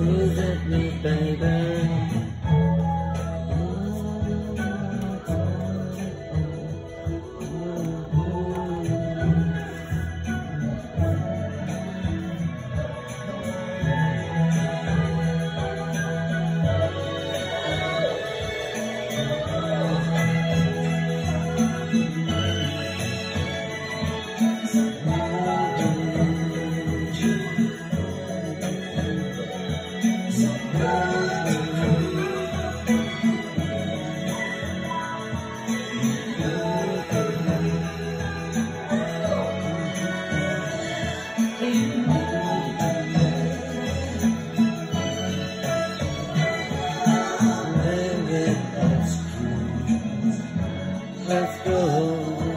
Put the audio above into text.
Visit me, baby. amor.